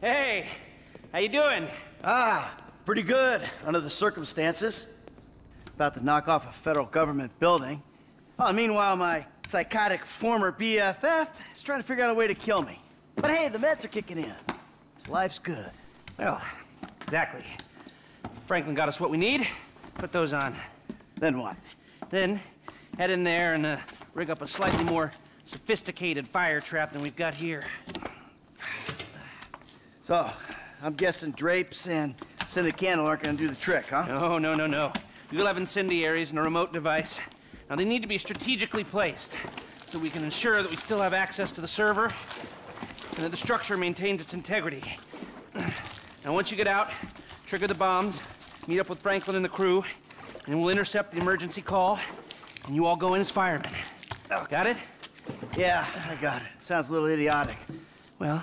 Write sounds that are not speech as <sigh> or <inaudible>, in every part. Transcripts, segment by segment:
Hey, how you doing? Ah, pretty good, under the circumstances. About to knock off a federal government building. Oh, meanwhile, my psychotic former BFF is trying to figure out a way to kill me. But hey, the meds are kicking in. So life's good. Well, exactly. Franklin got us what we need. Put those on. Then what? Then head in there and uh, rig up a slightly more sophisticated fire trap than we've got here. So, I'm guessing drapes and scented candle aren't gonna do the trick, huh? No, no, no, no. You'll have incendiaries and a remote device. Now, they need to be strategically placed so we can ensure that we still have access to the server and that the structure maintains its integrity. Now, once you get out, trigger the bombs, meet up with Franklin and the crew, and we'll intercept the emergency call, and you all go in as firemen. Oh, Got it? Yeah, I got it. Sounds a little idiotic. Well,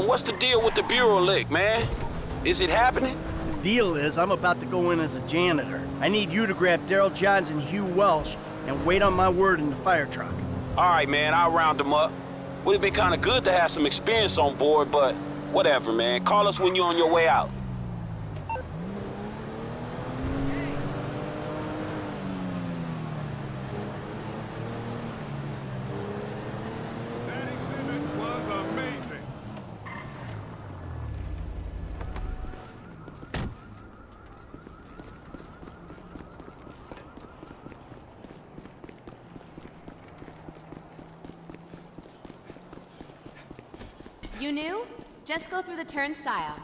Ian, what's the deal with the Bureau Lake, man? Is it happening? The deal is, I'm about to go in as a janitor. I need you to grab Daryl Johns and Hugh Welsh and wait on my word in the fire truck. All right, man, I'll round them up. Would have been kind of good to have some experience on board, but whatever, man. Call us when you're on your way out. That exhibit was amazing. You new? Just go through the turnstile.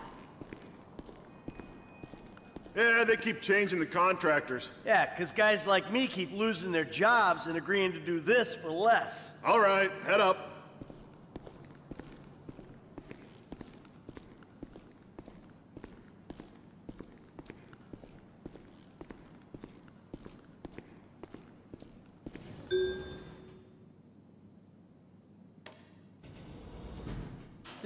Yeah, they keep changing the contractors. Yeah, 'cause guys like me keep losing their jobs and agreeing to do this for less. All right, head up.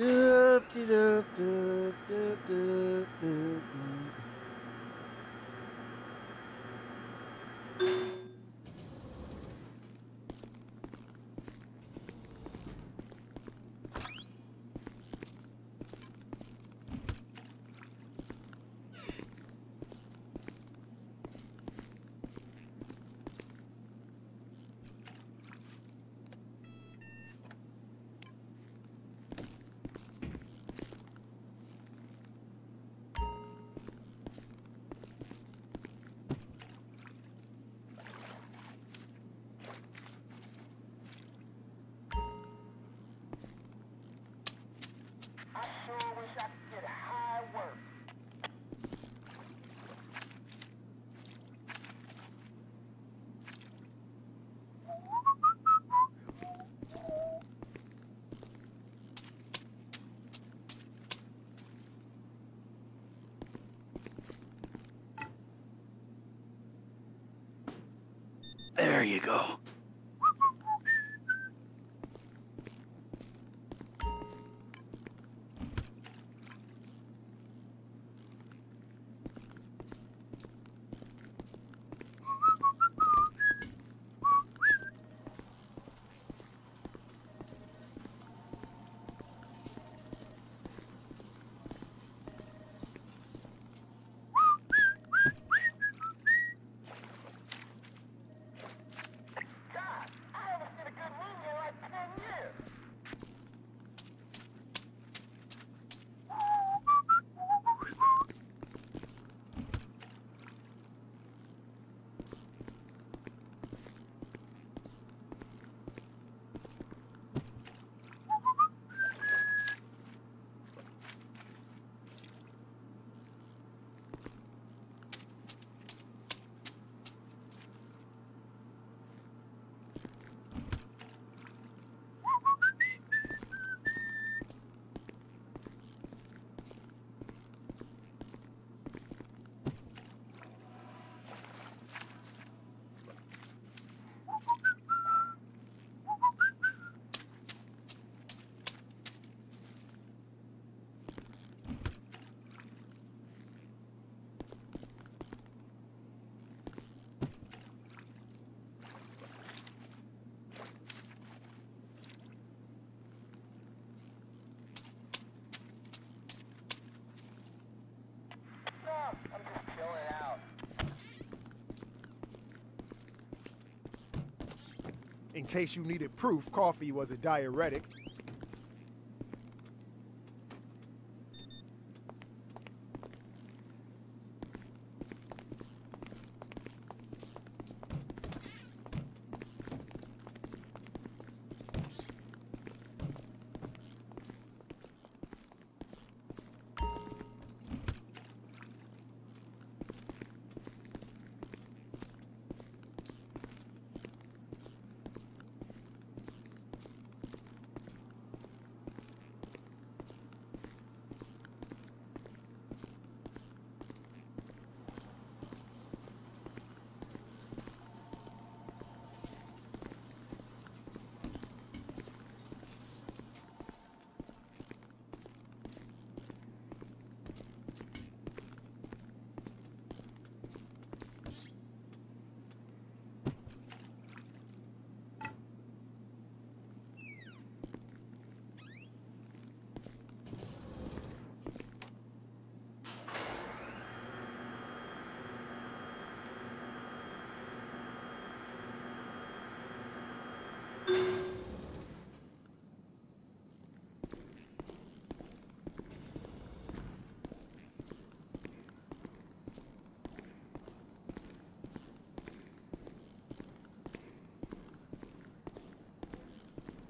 Doop, doop, doop, doop, doop, doop, doop. There you go. In case you needed proof, coffee was a diuretic.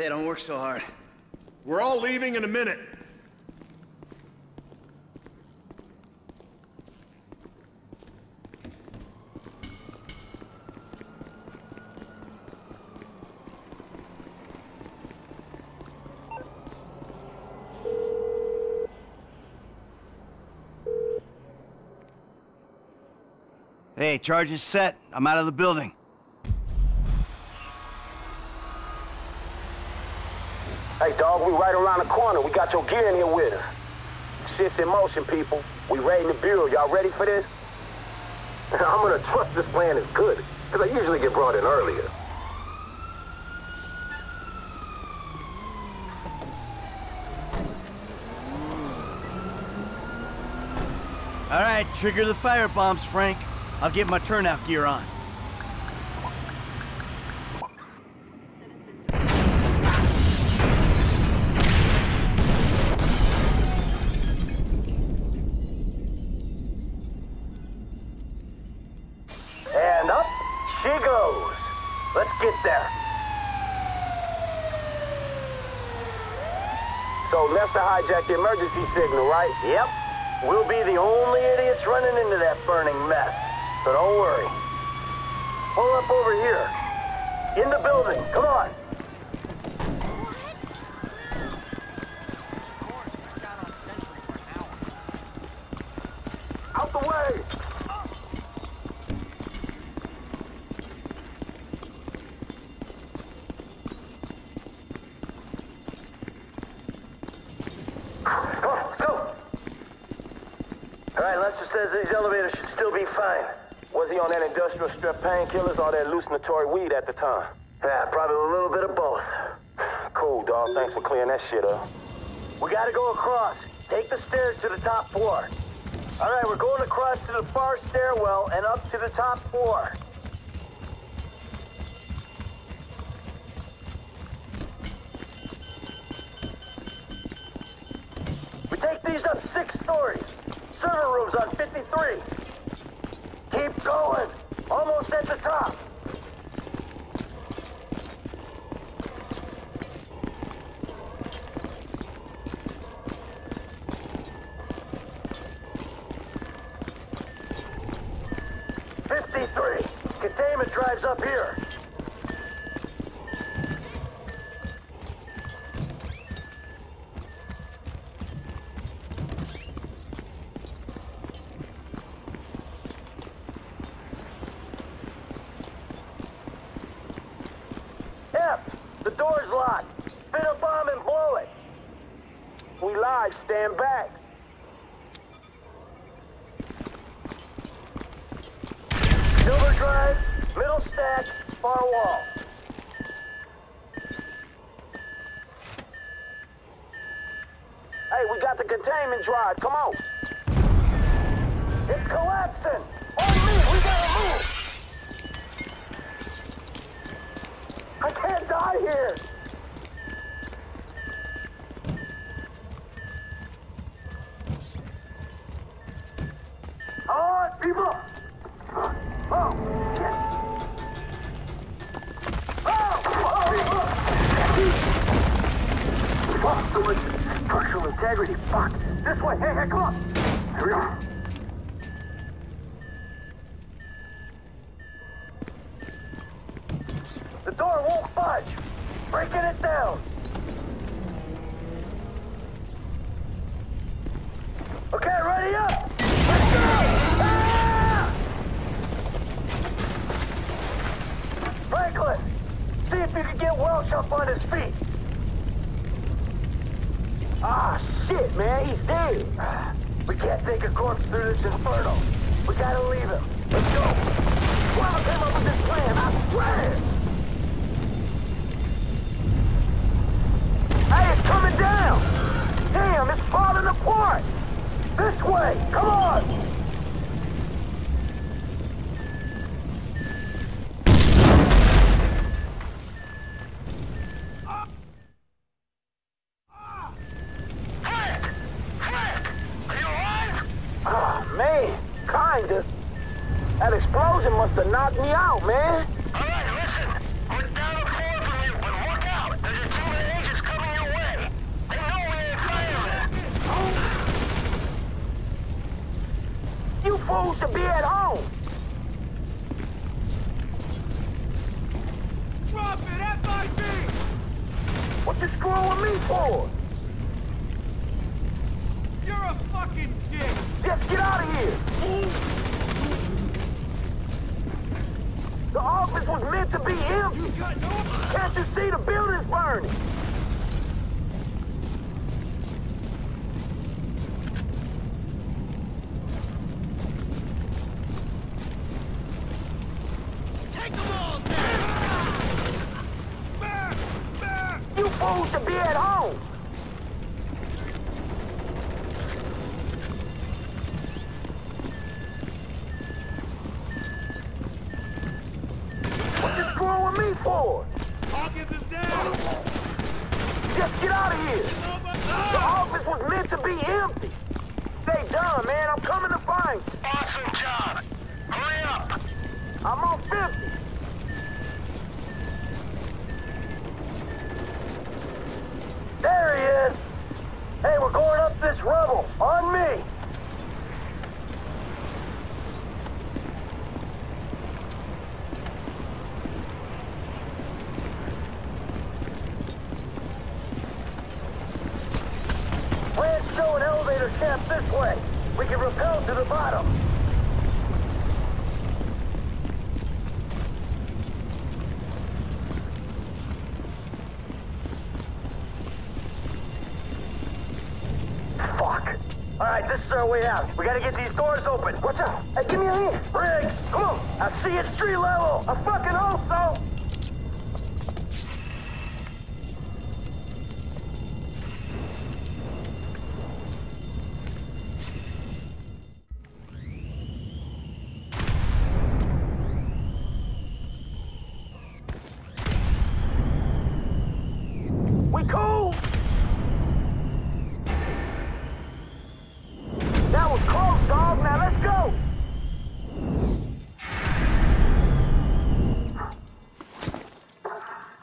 Hey, don't work so hard. We're all leaving in a minute. Hey, charge is set. I'm out of the building. Got your gear in here with us. Shit's in motion, people. We raiding the Bureau. Y'all ready for this? <laughs> I'm gonna trust this plan is good, because I usually get brought in earlier. All right, trigger the fire bombs, Frank. I'll get my turnout gear on. The emergency signal, right? Yep. We'll be the only idiots running into that burning mess. So don't worry. Pull up over here. In the building. Come on. Out the way! Come on, let's go. All right, Lester says these elevators should still be fine. Was he on that industrial strep painkillers or that hallucinatory weed at the time? Yeah, probably a little bit of both. Cool, dog. Thanks for clearing that shit up. We gotta go across. Take the stairs to the top floor. All right, we're going across to the far stairwell and up to the top floor. We take these up six stories. Server room's on 53. Keep going. Almost at the top. Fifty-three. Containment drives up here. F, the door's locked. Spin a bomb and blow it. We live, stand back. Silver drive, middle stack, far wall. Hey, we got the containment drive, come on. It's collapsing. On me, we gotta move. I can't so shit, man. We can't take a corpse through this inferno. We gotta leave him. Let's go. Whoever came up with this plan, I swear. Hey, it's coming down. Damn, it's falling apart. This way, come on. Man, kinda. That explosion must have knocked me out, man. All right, listen. We're down a floor from you, but look out. There's a team of agents coming your way. They know we ain't firemen. You fools should be at home. Drop it, FIB! What you screwing with me for? You're a fucking dick! Just get out of here. The office was meant to be empty. Can't you see the building's burning? Take them all down! You fools should be at home. What you screwing with me for? Hawkins is down! Just get out of here. The office was meant to empty. Stay done, man. I'm coming to find you. Awesome job. Hurry up. I'm on 50. There he is. Hey, we're going up this rubble. On me. Plans show an elevator shaft this way. We can rappel to the bottom. Fuck. All right, this is our way out. We gotta get these doors open. What's up? Hey, give me a hand. Riggs, come on. I see it street level. I fucking hope so.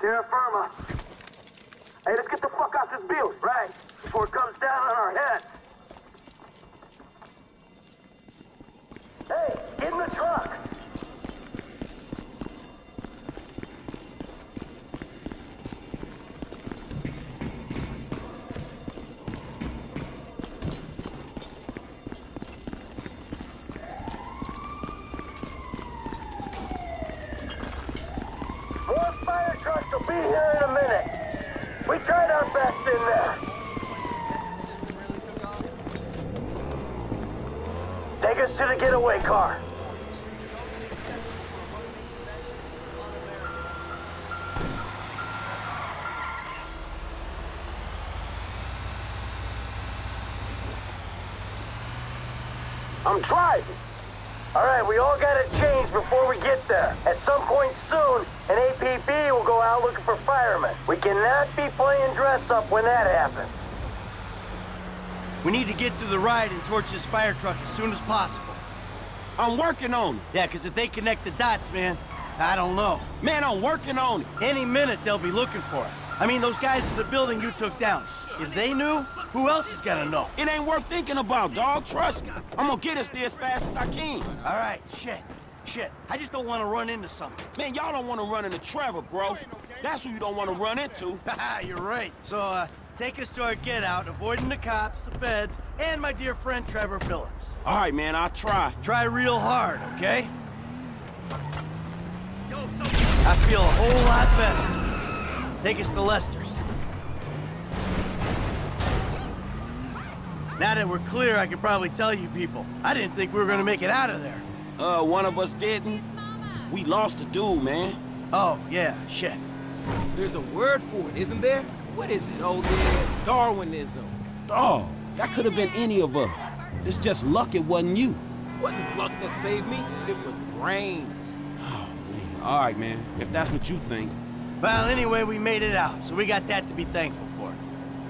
Terra firma. Hey, let's get the fuck out this building, right? Before it comes down on our heads. Hey, get in the truck. More fire trucks will be here in a minute. We tried our best in there. Take us to the getaway car. I'm driving. All right, we all gotta change before we get there. At some point soon, an APB will go out looking for firemen. We cannot be playing dress up when that happens. We need to get to the ride and torch this fire truck as soon as possible. I'm working on it. Yeah, because if they connect the dots, man, I don't know. Man, I'm working on it. Any minute they'll be looking for us. I mean, those guys in the building you took down. If they knew, who else is gonna know? It ain't worth thinking about, dog. Trust me. I'm gonna get us there as fast as I can. All right, shit, shit. I just don't want to run into something. Man, y'all don't want to run into Trevor, bro. That's who you don't want to run into. Haha, <laughs> You're right. So, uh, take us to our get out, avoiding the cops, the feds, and my dear friend Trevor Phillips. All right, man, I'll try. Try real hard, okay? I feel a whole lot better. Take us to Lester's. Now that we're clear, I can probably tell you people. I didn't think we were gonna make it out of there. Uh, one of us didn't. We lost a dude, man. Oh, yeah, shit. There's a word for it, isn't there? What is it? Oh, yeah, Darwinism. Dog, that could have been any of us. It's just luck it wasn't you. It Wasn't luck that saved me. It was brains. Oh, Man, all right, man. If that's what you think. Well, anyway, we made it out, so we got that to be thankful for.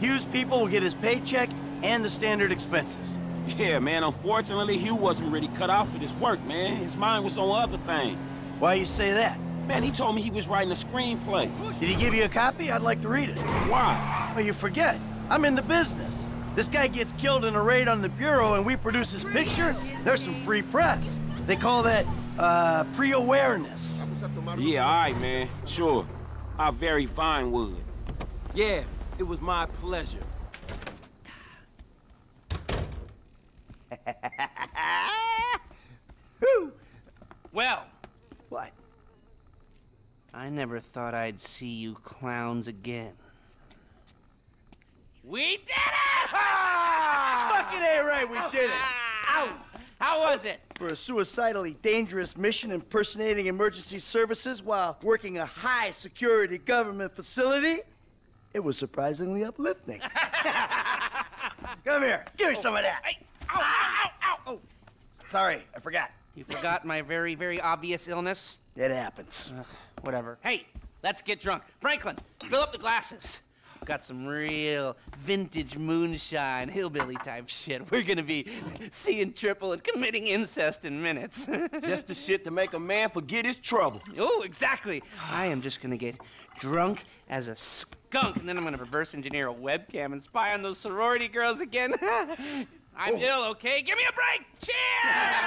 Hugh's people will get his paycheck and the standard expenses. Yeah, man, unfortunately, Hugh wasn't really cut out for this work, man. His mind was on other things. Why you say that? Man, he told me he was writing a screenplay. Did he give you a copy? I'd like to read it. Why? Well, you forget. I'm in the business. This guy gets killed in a raid on the Bureau and we produce his picture, there's some free press. They call that, uh, pre-awareness. Yeah, all right, man. Sure. I very fine would. Yeah, it was my pleasure. Well, What? I never thought I'd see you clowns again. We did it! Fucking A right, we did it! Ow! How was it? For a suicidally dangerous mission impersonating emergency services while working a high security government facility, it was surprisingly uplifting. <laughs> Come here, give me oh. some of that. Ow, ow, ow, Oh, sorry, I forgot. You forgot my very, very obvious illness? It happens. Whatever. Hey, let's get drunk. Franklin, fill up the glasses. Got some real vintage moonshine, hillbilly type shit. We're gonna be seeing triple and committing incest in minutes. <laughs> Just the shit to make a man forget his trouble. oh, exactly. I am just gonna get drunk as a skunk, and then I'm gonna reverse engineer a webcam and spy on those sorority girls again. <laughs> I'm oh. ill, okay? Give me a break! Cheers!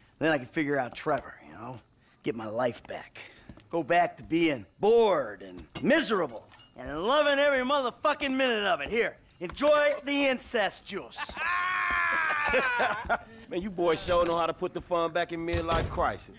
Then I can figure out Trevor, you know? Get my life back. Go back to being bored and miserable and loving every motherfucking minute of it. Here, enjoy the incest juice. <laughs> Man, you boys sure know how to put the fun back in midlife crisis.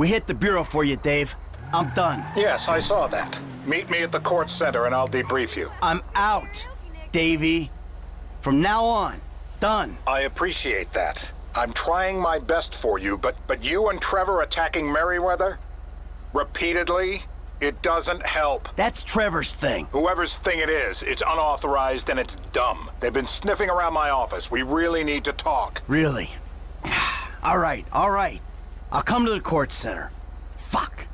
We hit the bureau for you, Dave. I'm done. Yes, I saw that. Meet me at the Kortz Center and I'll debrief you. I'm out, Davy. From now on, done. I appreciate that. I'm trying my best for you, but but you and Trevor attacking Merryweather repeatedly, it doesn't help. That's Trevor's thing. Whoever's thing it is, it's unauthorized and it's dumb. They've been sniffing around my office. We really need to talk. Really? <sighs> all right, all right. I'll come to the Kortz Center. Fuck.